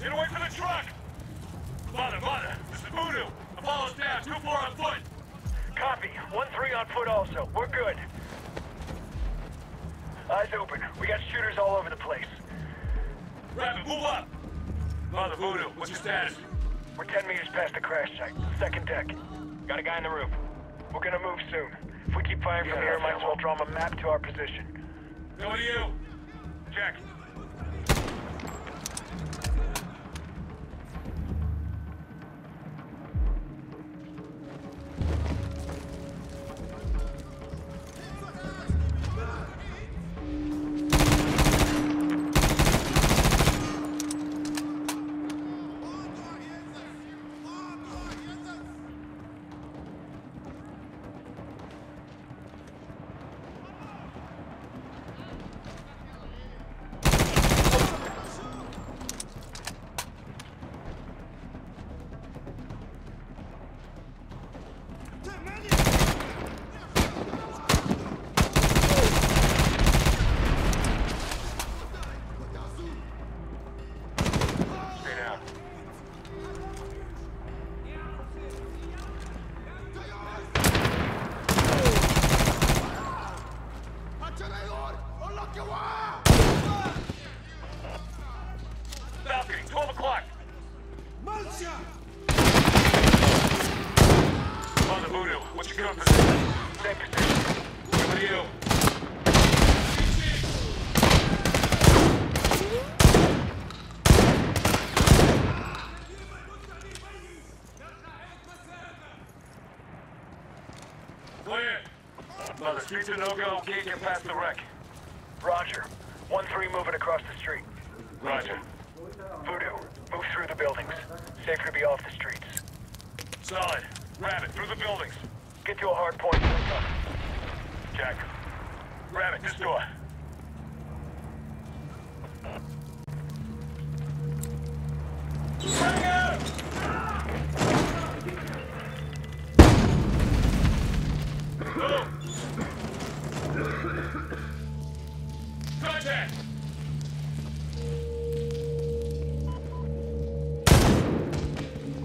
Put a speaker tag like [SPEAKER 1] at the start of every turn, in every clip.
[SPEAKER 1] Get away from the truck! Mother, mother, this is Voodoo. The ball is down, too far on foot.
[SPEAKER 2] Copy. 1-3 on foot also. We're good. Eyes open. We got shooters all over the place.
[SPEAKER 1] Rabbit, move up! Mother, Voodoo, what's your status?
[SPEAKER 2] We're 10 meters past the crash site. Second deck. Got a guy in the roof. We're gonna move soon. If we keep firing from
[SPEAKER 1] Yeah,
[SPEAKER 2] here, might as well draw 'em a map to our position.
[SPEAKER 1] Go to you. Check. What's your position?
[SPEAKER 2] Same position.
[SPEAKER 1] To you. Clear. Mother, streets are no-go. Can't get past the wreck.
[SPEAKER 2] Roger. 1-3 moving across the street.
[SPEAKER 1] Roger.
[SPEAKER 2] Voodoo, move through the buildings. Safer to be off the streets.
[SPEAKER 1] Solid. Rabbit, through the buildings.
[SPEAKER 2] Get to a hard point.
[SPEAKER 1] Jack. Rabbit, this door. Bring it!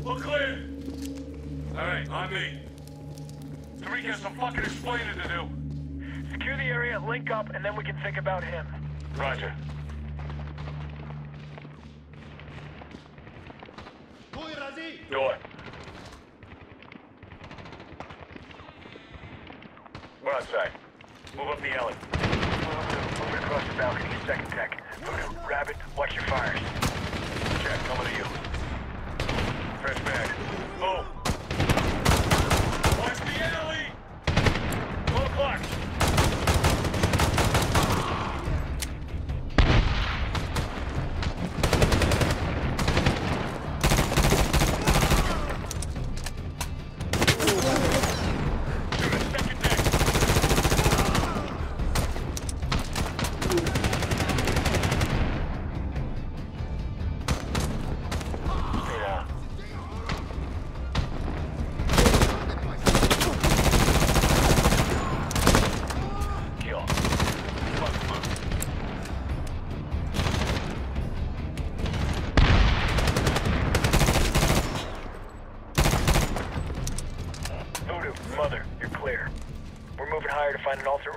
[SPEAKER 1] All clear. All right, on me. Tariq has some fucking explaining to do.
[SPEAKER 2] Secure the area, link up, and then we can think about him.
[SPEAKER 1] Roger. Door. We're outside. Move up the alley.
[SPEAKER 2] Moving across the balcony, second deck. Voodoo, Rabbit, watch your fires.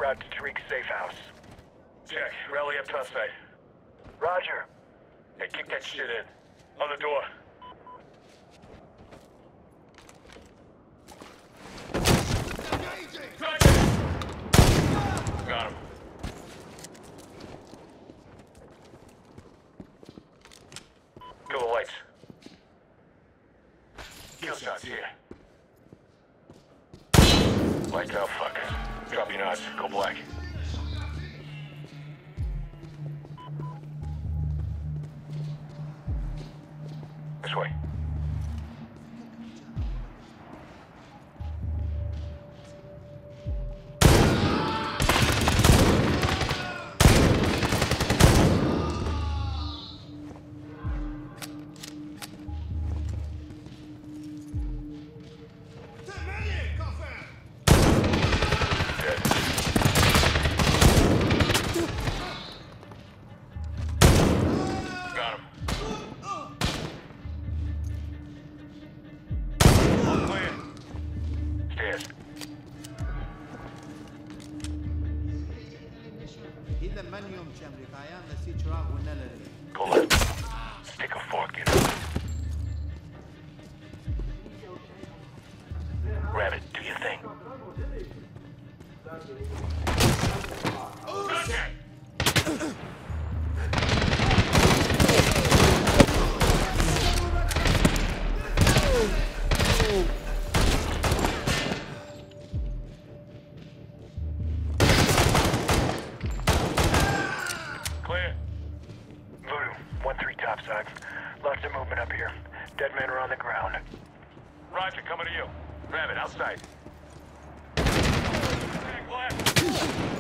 [SPEAKER 2] Route to Tariq's safe house.
[SPEAKER 1] Jack, rally up topside.
[SPEAKER 2] Roger.
[SPEAKER 1] Hey, kick that shit in. On the door. Got him. Kill the lights. Kill shots here. Lights out, fuckers. Your knots. Go black. This way. dead.
[SPEAKER 2] Pull it. Stick a fork in it. Grab it. Do your thing. Oh. Dead men are on the ground.
[SPEAKER 1] Roger, coming to you. Grab it, outside. Back left.